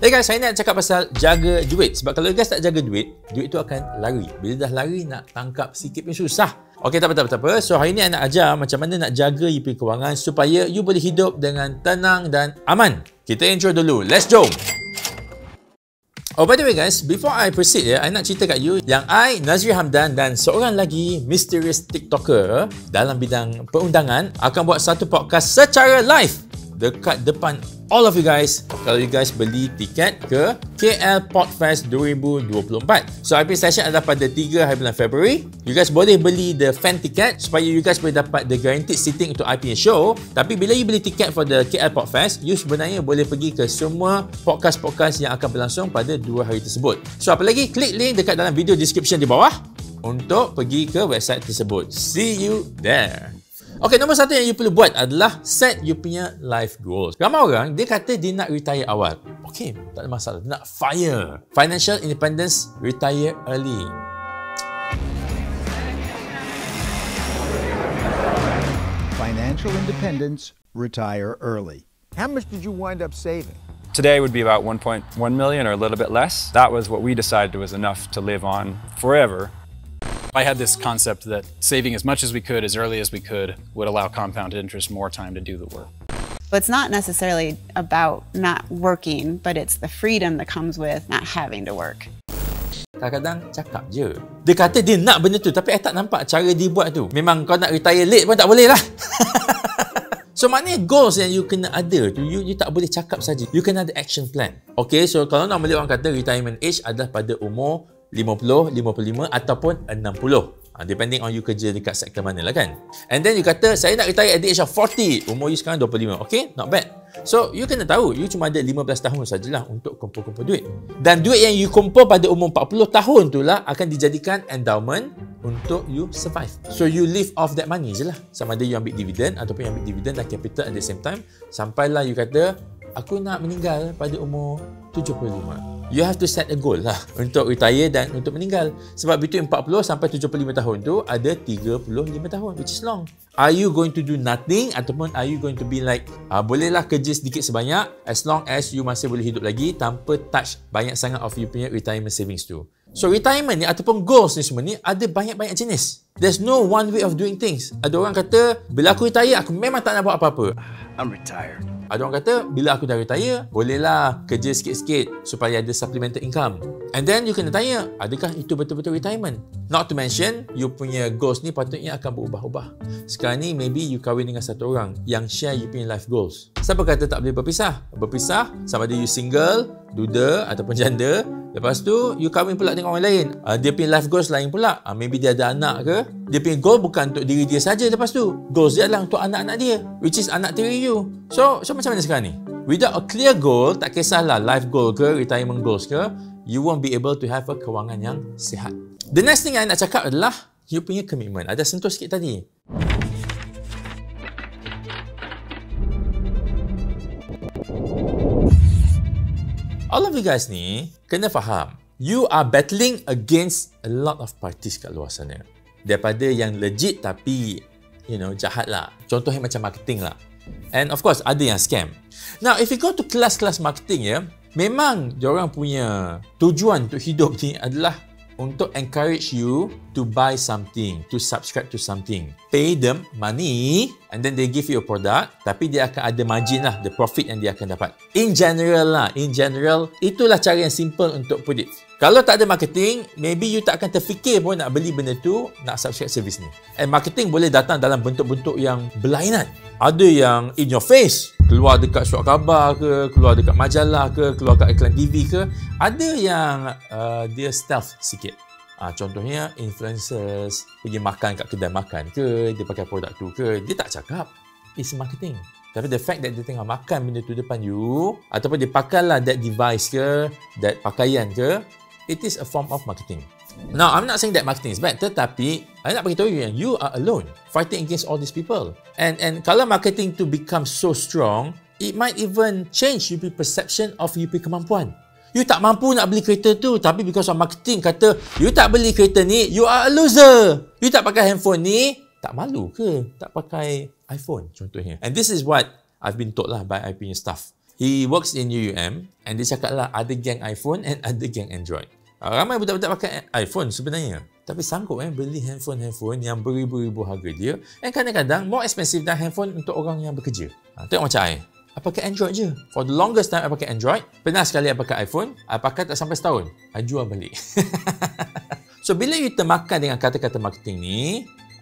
Hey guys, saya nak cakap pasal jaga duit. Sebab kalau guys tak jaga duit, duit tu akan lari. Bila dah lari, nak tangkap sikit pun susah. Okey, tak apa, tak apa, tak apa. So, hari ni saya nak ajar macam mana nak jaga you punya kewangan supaya you boleh hidup dengan tenang dan aman. Kita intro dulu. Let's jom! Oh, by the way guys, before I proceed ya, I nak cerita kat you yang I, Nazri Hamdan dan seorang lagi mysterious TikToker dalam bidang perundangan akan buat satu podcast secara live dekat depan all of you guys kalau you guys beli tiket ke KL Podfest 2024. So IP session adalah pada 3 hari bulan Februari. You guys boleh beli the fan ticket supaya you guys boleh dapat the guaranteed seating untuk IP show. Tapi bila you beli tiket for the KL Podfest, you sebenarnya boleh pergi ke semua podcast-podcast yang akan berlangsung pada 2 hari tersebut. So apa lagi? Klik link dekat dalam video description di bawah untuk pergi ke website tersebut. See you there. Okay, nombor satu yang you perlu buat adalah set you punya life goals. Ramai orang, dia kata dia nak retire awal. Okay, tak ada masalah. Dia nak fire. Financial independence, retire early. Financial independence, retire early. How much did you wind up saving? Today would be about 1.1 million or a little bit less. That was what we decided was enough to live on forever I had this concept that saving as much as we could as early as we could would allow compound interest more time to do the work. But it's not necessarily about not working, but it's the freedom that comes with not having to work. Kadang-kadang cakap je. Dia kata dia nak benda tu tapi I tak nampak cara dia buat tu. Memang kau nak retire late pun tak boleh lah. so maknanya goals yang you kena ada tu, you, you tak boleh cakap saja. You kena ada action plan. Okay, so kalau normally orang kata retirement age adalah pada umur 50, 55 ataupun 60. Ha, depending on you kerja dekat sektor mana lah kan. And then you kata, saya nak retire at the age of 40. Umur you sekarang 25. Okay, not bad. So, you kena tahu, you cuma ada 15 tahun sajalah untuk kumpul-kumpul duit. Dan duit yang you kumpul pada umur 40 tahun tu lah akan dijadikan endowment untuk you survive. So, you live off that money je lah. Sama ada you ambil dividend ataupun you ambil dividend dan capital at the same time. Sampailah you kata, aku nak meninggal pada umur 75 you have to set a goal lah untuk retire dan untuk meninggal. Sebab between 40 sampai 75 tahun tu ada 35 tahun which is long. Are you going to do nothing ataupun are you going to be like uh, bolehlah kerja sedikit sebanyak as long as you masih boleh hidup lagi tanpa touch banyak sangat of you punya retirement savings tu. So retirement ni ataupun goals ni semua ni ada banyak-banyak jenis. There's no one way of doing things. Ada orang kata bila aku retire aku memang tak nak buat apa-apa. I'm retired. Ada orang kata, bila aku dah retire, bolehlah kerja sikit-sikit supaya ada supplemental income. And then you kena tanya, adakah itu betul-betul retirement? Not to mention, you punya goals ni patutnya akan berubah-ubah. Sekarang ni, maybe you kahwin dengan satu orang yang share you punya life goals. Siapa kata tak boleh berpisah? Berpisah, sama ada you single, duda ataupun janda, Lepas tu, you kahwin pula dengan orang lain. Uh, dia punya life goals lain pula. Uh, maybe dia ada anak ke. Dia punya goal bukan untuk diri dia saja lepas tu. Goals dia adalah untuk anak-anak dia. Which is anak tiri you. So, so macam mana sekarang ni? Without a clear goal, tak kisahlah life goal ke, retirement goals ke, you won't be able to have a kewangan yang sihat. The next thing yang nak cakap adalah, you punya commitment. Ada sentuh sikit tadi. all of you guys ni kena faham you are battling against a lot of parties kat luar sana daripada yang legit tapi you know jahat lah contohnya macam marketing lah and of course ada yang scam now if you go to class-class marketing ya memang diorang punya tujuan untuk hidup ni adalah untuk encourage you to buy something, to subscribe to something. Pay them money and then they give you a product tapi dia akan ada margin lah, the profit yang dia akan dapat. In general lah, in general, itulah cara yang simple untuk put it. Kalau tak ada marketing, maybe you tak akan terfikir pun nak beli benda tu, nak subscribe service ni. And marketing boleh datang dalam bentuk-bentuk yang berlainan. Ada yang in your face, keluar dekat surat khabar ke, keluar dekat majalah ke, keluar dekat iklan TV ke. Ada yang uh, dia stealth sikit. Uh, contohnya influencers pergi makan kat kedai makan ke, dia pakai produk tu ke, dia tak cakap. It's marketing. Tapi the fact that dia tengah makan benda tu depan you, ataupun dia pakailah that device ke, that pakaian ke, it is a form of marketing. Now, I'm not saying that marketing is bad, tetapi I nak beritahu you you are alone fighting against all these people. And and kalau marketing to become so strong, it might even change your perception of your kemampuan. You tak mampu nak beli kereta tu, tapi because of marketing kata, you tak beli kereta ni, you are a loser. You tak pakai handphone ni, tak malu ke? Tak pakai iPhone contohnya. And this is what I've been told lah by IP staff. He works in UUM and dia cakap lah ada geng iPhone and ada geng Android. Uh, ramai budak-budak pakai iPhone sebenarnya. Tapi sanggup eh beli handphone-handphone yang beribu-ribu harga dia. And kadang-kadang more expensive than handphone untuk orang yang bekerja. Ha, tengok macam I. I pakai Android je. For the longest time I pakai Android. Pernah sekali I pakai iPhone. I pakai tak sampai setahun. I jual balik. so bila you termakan dengan kata-kata marketing ni,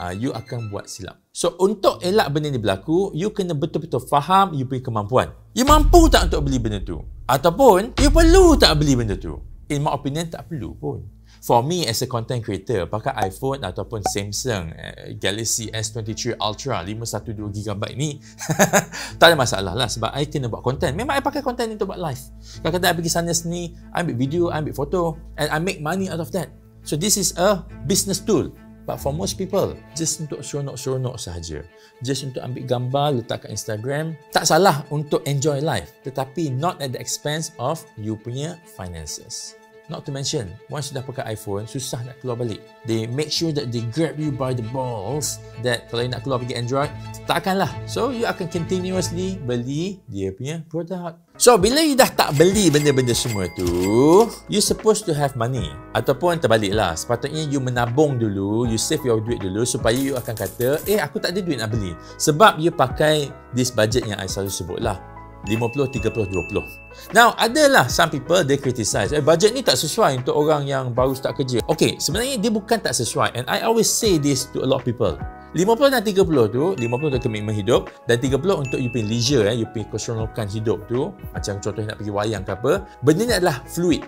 uh, you akan buat silap. So untuk elak benda ni berlaku, you kena betul-betul faham you punya kemampuan. You mampu tak untuk beli benda tu? Ataupun you perlu tak beli benda tu? In my opinion tak perlu pun. For me as a content creator, pakai iPhone ataupun Samsung uh, Galaxy S23 Ultra 512GB ni tak ada masalah lah sebab I kena buat content. Memang I pakai content untuk buat live. Kadang-kadang I pergi sana sini, I ambil video, I ambil foto and I make money out of that. So this is a business tool. But for most people, just untuk seronok-seronok sahaja. Just untuk ambil gambar, letak kat Instagram. Tak salah untuk enjoy life. Tetapi not at the expense of you punya finances. Not to mention, once you dah pakai iPhone, susah nak keluar balik. They make sure that they grab you by the balls that kalau you nak keluar pergi Android, takkanlah. So, you akan continuously beli dia punya produk. So, bila you dah tak beli benda-benda semua tu, you supposed to have money. Ataupun terbaliklah, sepatutnya you menabung dulu, you save your duit dulu supaya you akan kata, eh aku tak ada duit nak beli. Sebab you pakai this budget yang I selalu sebut lah. 50, 30, 20. Now, adalah some people they criticize. Eh, budget ni tak sesuai untuk orang yang baru start kerja. Okay, sebenarnya dia bukan tak sesuai. And I always say this to a lot of people. 50 dan 30 tu, 50 untuk komitmen hidup dan 30 untuk you punya leisure, eh, you punya keseronokan hidup tu. Macam contohnya nak pergi wayang ke apa. Benda ni adalah fluid.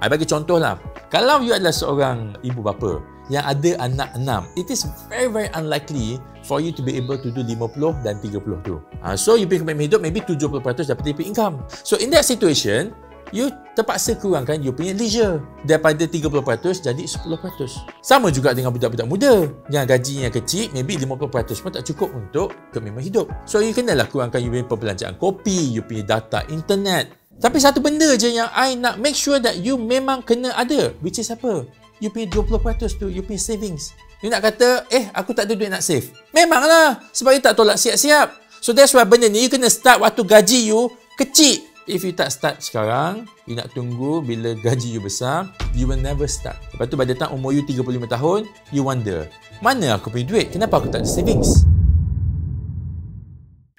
I bagi contoh lah. Kalau you adalah seorang ibu bapa yang ada anak enam, it is very very unlikely for you to be able to do 50 dan 30 tu. Uh, so you punya komitmen hidup maybe 70% dapat DP income. So in that situation, you terpaksa kurangkan you punya leisure daripada 30% jadi 10%. Sama juga dengan budak-budak muda yang gajinya kecil, maybe 50% pun tak cukup untuk komitmen hidup. So you kenalah kurangkan you punya perbelanjaan kopi, you punya data internet. Tapi satu benda je yang I nak make sure that you memang kena ada, which is apa? You punya 20% tu, you punya savings. You nak kata, eh aku tak ada duit nak save. Memanglah, sebab you tak tolak siap-siap. So that's why benda ni you kena start waktu gaji you kecil. If you tak start sekarang, you nak tunggu bila gaji you besar, you will never start. Lepas tu pada time umur you 35 tahun, you wonder, mana aku punya duit? Kenapa aku tak ada savings?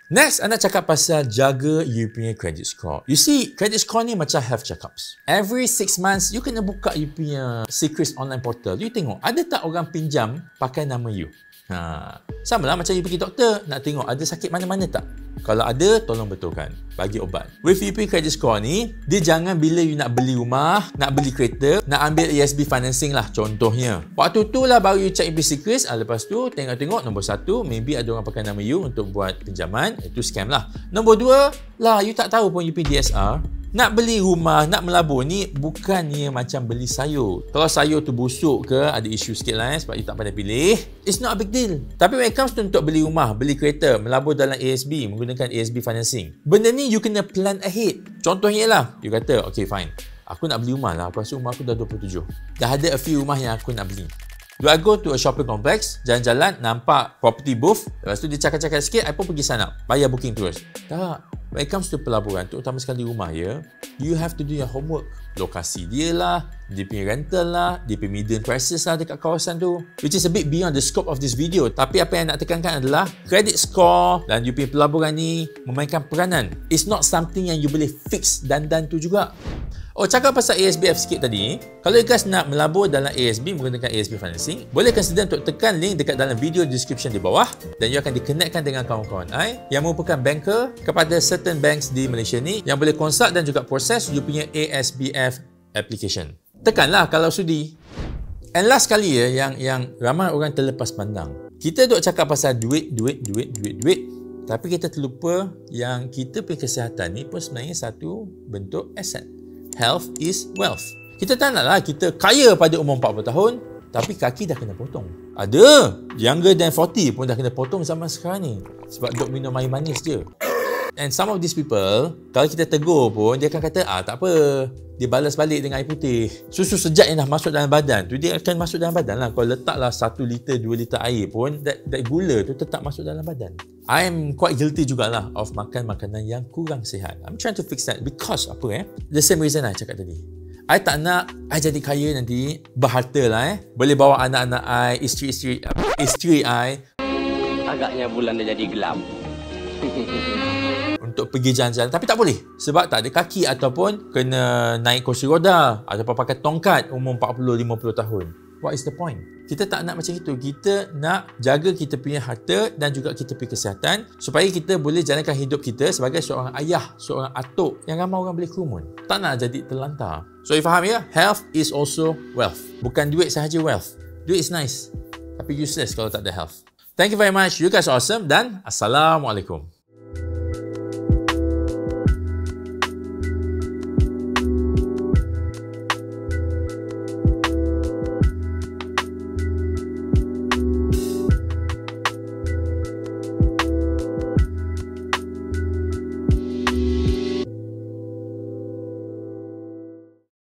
Next, anda cakap pasal jaga you punya credit score. You see, credit score ni macam health checkups. Every six months, you kena buka you punya Secrets online portal. You tengok, ada tak orang pinjam pakai nama you? Ha, sama lah macam you pergi doktor, nak tengok ada sakit mana-mana tak? Kalau ada, tolong betulkan. Bagi ubat. With UP Credit Score ni, dia jangan bila you nak beli rumah, nak beli kereta, nak ambil ESB financing lah contohnya. Waktu tu lah baru you check UP Secrets, ah, lepas tu tengok-tengok nombor satu, maybe ada orang pakai nama you untuk buat pinjaman, itu scam lah. Nombor dua, lah you tak tahu pun UP DSR, nak beli rumah, nak melabur ni bukannya macam beli sayur. Kalau sayur tu busuk ke, ada isu sikit lah eh, sebab you tak pandai pilih, it's not a big deal. Tapi when it comes to untuk beli rumah, beli kereta, melabur dalam ASB, menggunakan ASB financing, benda ni you kena plan ahead. Contohnya lah, you kata, okay fine, aku nak beli rumah lah, aku rasa rumah aku dah 27. Dah ada a few rumah yang aku nak beli. Do I go to a shopping complex, jalan-jalan, nampak property booth, lepas tu dia cakap-cakap sikit, I pun pergi sana, bayar booking terus. Tak, When it comes to pelaburan, terutama sekali rumah ya, you have to do your homework. Lokasi dia lah, dia punya rental lah, dia punya median prices lah dekat kawasan tu. Which is a bit beyond the scope of this video. Tapi apa yang nak tekankan adalah credit score dan you punya pelaburan ni memainkan peranan. It's not something yang you boleh fix dan dan tu juga. Oh, cakap pasal ASBF sikit tadi. Kalau you guys nak melabur dalam ASB menggunakan ASB Financing, boleh consider untuk tekan link dekat dalam video description di bawah dan you akan dikenekkan dengan kawan-kawan I yang merupakan banker kepada certain banks di Malaysia ni yang boleh consult dan juga proses you punya ASBF application. Tekanlah kalau sudi. And last kali ya, yang yang ramai orang terlepas pandang. Kita duk cakap pasal duit, duit, duit, duit, duit. Tapi kita terlupa yang kita punya kesihatan ni pun sebenarnya satu bentuk aset health is wealth. Kita tak naklah kita kaya pada umur 40 tahun tapi kaki dah kena potong. Ada younger than 40 pun dah kena potong zaman sekarang ni sebab duk minum air manis je. And some of these people, kalau kita tegur pun, dia akan kata, ah tak apa, dia balas balik dengan air putih. Susu sejak yang dah masuk dalam badan tu dia akan masuk dalam badan lah. Kalau letaklah 1 liter, 2 liter air pun that, that gula tu tetap masuk dalam badan. I'm quite guilty jugalah of makan makanan yang kurang sihat. I'm trying to fix that because apa eh? The same reason I cakap tadi. I tak nak I jadi kaya nanti berharta lah eh. Boleh bawa anak-anak I, isteri-isteri isteri I Agaknya bulan dah jadi gelap. untuk pergi jalan-jalan tapi tak boleh sebab tak ada kaki ataupun kena naik kursi roda ataupun pakai tongkat umur 40 50 tahun. What is the point? Kita tak nak macam itu. Kita nak jaga kita punya harta dan juga kita punya kesihatan supaya kita boleh jalankan hidup kita sebagai seorang ayah, seorang atuk yang ramai orang boleh kerumun. Tak nak jadi terlantar. So you faham ya? Health is also wealth. Bukan duit sahaja wealth. Duit is nice. Tapi useless kalau tak ada health. Thank you very much. You guys are awesome dan Assalamualaikum.